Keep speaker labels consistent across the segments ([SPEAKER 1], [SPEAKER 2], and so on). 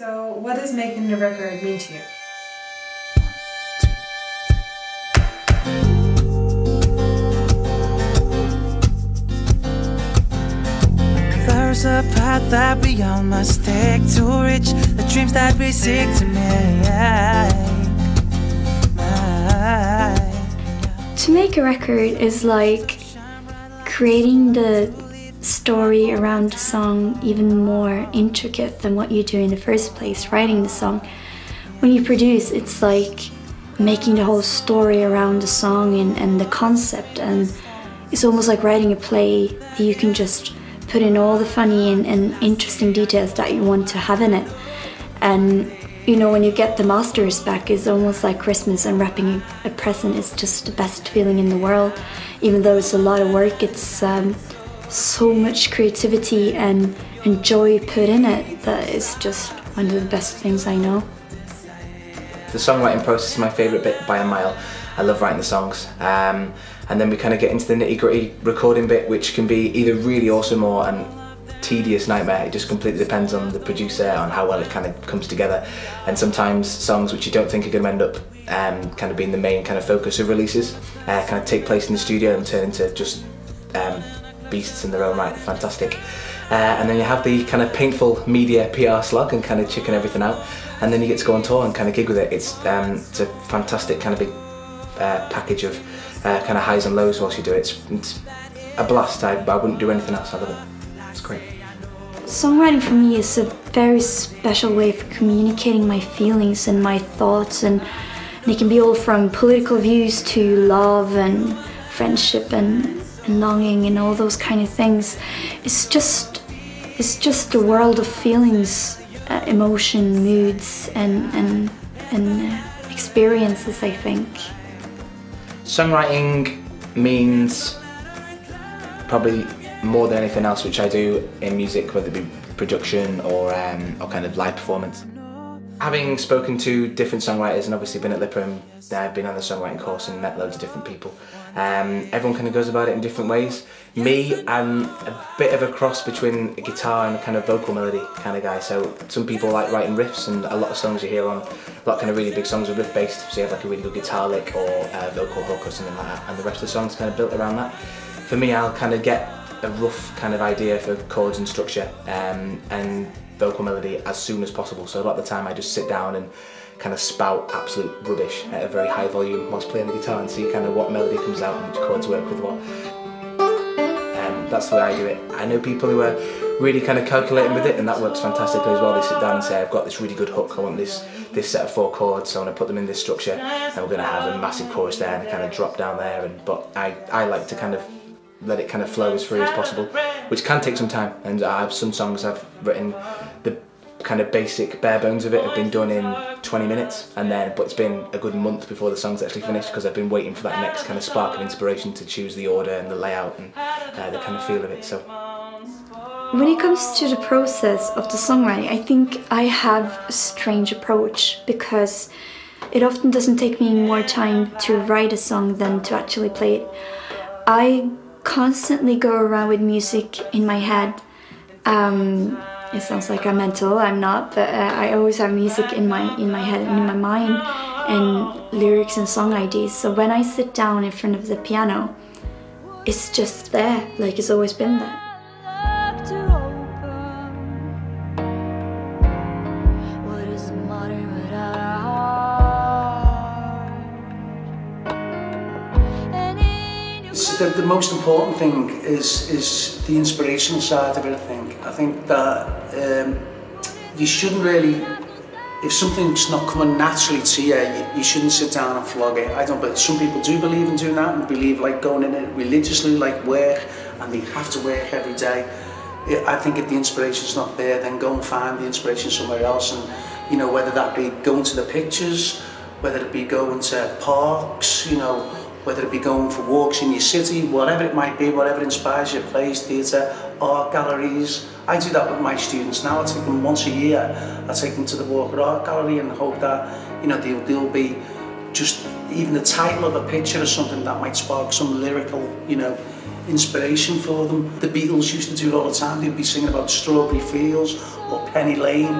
[SPEAKER 1] So, what does making a record mean to you?
[SPEAKER 2] There's a path that we all must take to reach the dreams that we seek to make.
[SPEAKER 3] To make a record is like creating the story around the song even more intricate than what you do in the first place, writing the song. When you produce, it's like making the whole story around the song and, and the concept, and it's almost like writing a play that you can just put in all the funny and, and interesting details that you want to have in it. And you know, when you get the masters back, it's almost like Christmas and wrapping a present is just the best feeling in the world. Even though it's a lot of work, it's um, so much creativity and, and joy put in it that it's just one of the best things I know.
[SPEAKER 4] The songwriting process is my favourite bit by a mile. I love writing the songs. Um, and then we kind of get into the nitty gritty recording bit, which can be either really awesome or an tedious nightmare. It just completely depends on the producer, on how well it kind of comes together. And sometimes songs which you don't think are going to end up um, kind of being the main kind of focus of releases uh, kind of take place in the studio and turn into just um, beasts in their own right, fantastic. Uh, and then you have the kind of painful media PR slog and kind of chicken everything out. And then you get to go on tour and kind of gig with it. It's, um, it's a fantastic kind of big uh, package of uh, kind of highs and lows whilst you do it. It's, it's a blast. I, I wouldn't do anything else. I love it. It's great.
[SPEAKER 3] Songwriting for me is a very special way of communicating my feelings and my thoughts and, and it can be all from political views to love and friendship and longing and all those kind of things. It's just, it's just a world of feelings, uh, emotion, moods, and and and uh, experiences. I think.
[SPEAKER 4] Songwriting means probably more than anything else which I do in music, whether it be production or um, or kind of live performance. Having spoken to different songwriters and obviously been at and uh, been on the songwriting course and met loads of different people, um, everyone kind of goes about it in different ways. Me, I'm a bit of a cross between a guitar and a kind of vocal melody kind of guy. So some people like writing riffs and a lot of songs you hear on, a lot of kind of really big songs are riff based. So you have like a really good guitar lick or a vocal hook or something like that. And the rest of the songs kind of built around that. For me, I'll kind of get a rough kind of idea for chords and structure um, and vocal melody as soon as possible. So a lot of the time I just sit down and kind of spout absolute rubbish at a very high volume whilst playing the guitar and see kind of what melody comes out and which chords work with what. Um, that's the way I do it. I know people who are really kind of calculating with it and that works fantastically as well. They sit down and say, I've got this really good hook, I want this this set of four chords, so I want to put them in this structure and we're going to have a massive chorus there and kind of drop down there. And But I, I like to kind of let it kind of flow as free as possible, which can take some time. And I have some songs I've written, the kind of basic bare bones of it have been done in 20 minutes, and then but it's been a good month before the song's actually finished because I've been waiting for that next kind of spark of inspiration to choose the order and the layout and uh, the kind of feel of it. So.
[SPEAKER 3] When it comes to the process of the songwriting, I think I have a strange approach because it often doesn't take me more time to write a song than to actually play it. I constantly go around with music in my head. Um, it sounds like I'm mental. I'm not, but uh, I always have music in my in my head and in my mind, and lyrics and song ideas. So when I sit down in front of the piano, it's just there, like it's always been there.
[SPEAKER 5] the, the most important thing is, is the inspirational side of everything. I think that um, you shouldn't really, if something's not coming naturally to you, you, you shouldn't sit down and flog it. I don't, but some people do believe in doing that and believe like going in it religiously, like work, and they have to work every day. I think if the inspiration's not there, then go and find the inspiration somewhere else. And, you know, whether that be going to the pictures, whether it be going to parks, you know, whether it be going for walks in your city, whatever it might be, whatever inspires you, plays, theatre, art galleries. I do that with my students now. I take them once a year. I take them to the Walker Art Gallery and hope that, you know, they'll, they'll be just even the title of a picture or something that might spark some lyrical, you know, inspiration for them. The Beatles used to do it all the time. They'd be singing about Strawberry Fields or Penny Lane.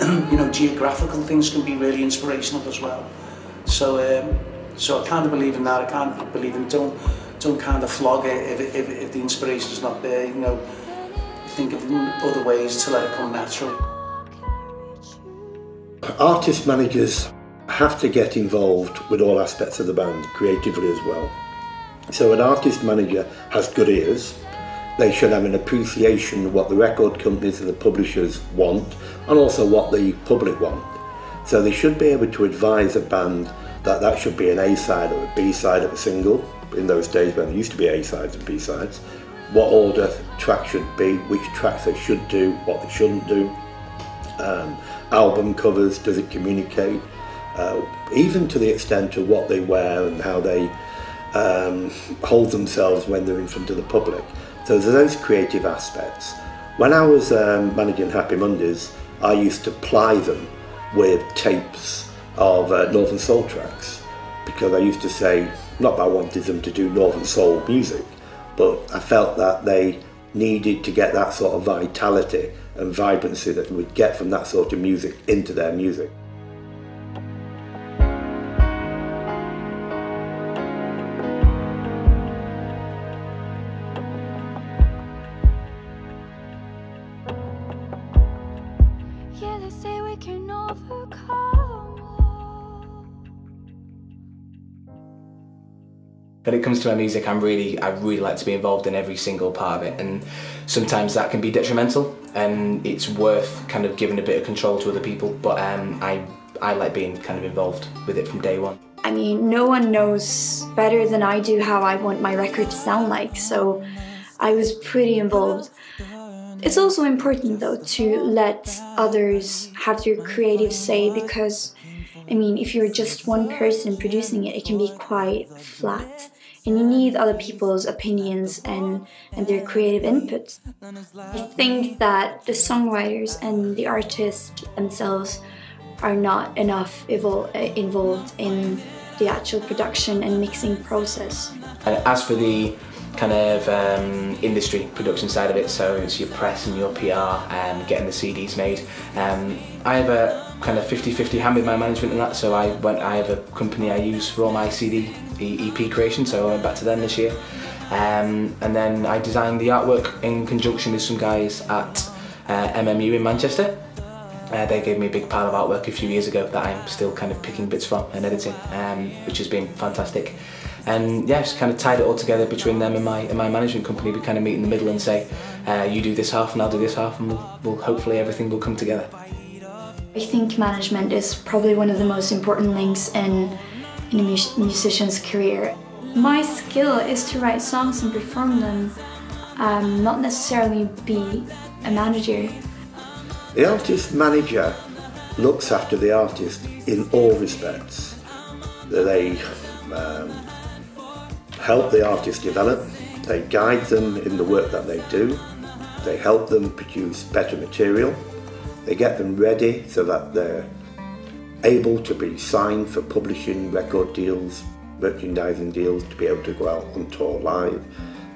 [SPEAKER 5] you know, geographical things can be really inspirational as well. So, um, so I kind of believe in that. I can't believe in don't don't kind of flog it if, if, if the not there. You know, think of other ways to let it come natural.
[SPEAKER 6] Artist managers have to get involved with all aspects of the band creatively as well. So an artist manager has good ears. They should have an appreciation of what the record companies and the publishers want and also what the public want. So they should be able to advise a band that that should be an A side or a B side of a single in those days when there used to be A sides and B sides, what order tracks should be, which tracks they should do, what they shouldn't do, um, album covers, does it communicate, uh, even to the extent of what they wear and how they um, hold themselves when they're in front of the public. So there's those creative aspects. When I was um, managing Happy Mondays, I used to ply them with tapes of uh, Northern Soul tracks because I used to say, not that I wanted them to do Northern Soul music, but I felt that they needed to get that sort of vitality and vibrancy that we would get from that sort of music into their music.
[SPEAKER 4] When it comes to my music, I'm really, I really like to be involved in every single part of it, and sometimes that can be detrimental, and it's worth kind of giving a bit of control to other people. But um, I, I like being kind of involved with it from day one.
[SPEAKER 3] I mean, no one knows better than I do how I want my record to sound like, so I was pretty involved. It's also important though to let others have their creative say because I mean, if you're just one person producing it, it can be quite flat and you need other people's opinions and, and their creative input. I think that the songwriters and the artists themselves are not enough evol- involved in the actual production and mixing process.
[SPEAKER 4] And as for the kind of um, industry production side of it, so it's your press and your PR and getting the CDs made. Um, I have a kind of 50-50 hand with my management and that, so I went. I have a company I use for all my CD EP creation, so I went back to them this year. Um, and then I designed the artwork in conjunction with some guys at uh, MMU in Manchester. Uh, they gave me a big pile of artwork a few years ago that I'm still kind of picking bits from and editing, um, which has been fantastic. And yeah, just kind of tied it all together between them and my and my management company. We kind of meet in the middle and say, uh, you do this half and I'll do this half, and we'll, we'll hopefully everything will come together.
[SPEAKER 3] I think management is probably one of the most important links in, in a musician's career. My skill is to write songs and perform them, um, not necessarily be a manager.
[SPEAKER 6] The artist manager looks after the artist in all respects. They um, help the artist develop, they guide them in the work that they do, they help them produce better material, they get them ready so that they're able to be signed for publishing record deals, merchandising deals, to be able to go out on tour live.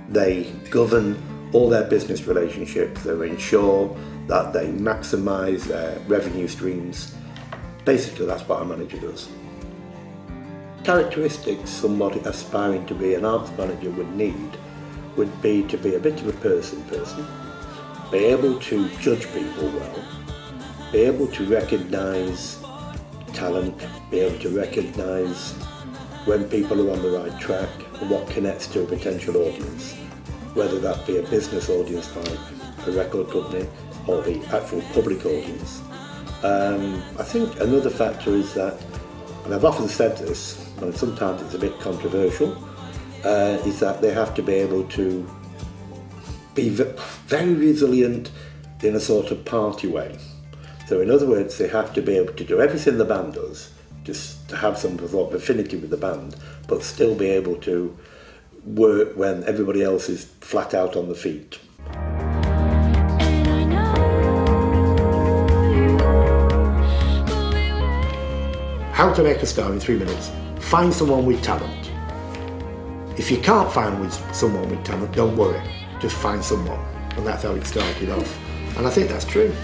[SPEAKER 6] They govern all their business relationships, they ensure that they maximise their revenue streams. Basically, that's what a manager does characteristics somebody aspiring to be an arts manager would need would be to be a bit of a person person, be able to judge people well, be able to recognise talent, be able to recognise when people are on the right track and what connects to a potential audience, whether that be a business audience like a record company or the actual public audience. Um, I think another factor is that, and I've often said this, and sometimes it's a bit controversial, uh, is that they have to be able to be very resilient in a sort of party way. So in other words, they have to be able to do everything the band does, just to have some sort of affinity with the band, but still be able to work when everybody else is flat out on the feet. How to make a star in three minutes find someone with talent. If you can't find someone with talent, don't worry, just find someone. And that's how it started off. And I think that's true.